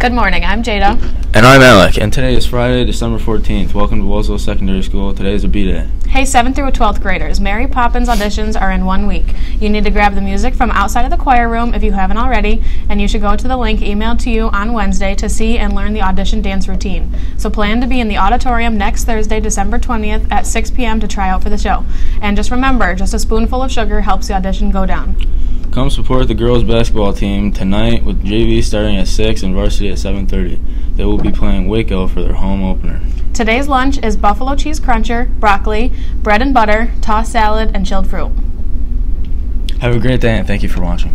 Good morning, I'm Jada. And I'm Alec, and today is Friday, December 14th. Welcome to Wellsville Secondary School. Today is a B day. Hey, 7th through 12th graders, Mary Poppins auditions are in one week. You need to grab the music from outside of the choir room if you haven't already, and you should go to the link emailed to you on Wednesday to see and learn the audition dance routine. So plan to be in the auditorium next Thursday, December 20th at 6 p.m. to try out for the show. And just remember, just a spoonful of sugar helps the audition go down. Come support the girls basketball team tonight with JV starting at 6 and varsity at 7:30. They will be playing Waco for their home opener. Today's lunch is buffalo cheese cruncher, broccoli, bread and butter, tossed salad, and chilled fruit. Have a great day and thank you for watching.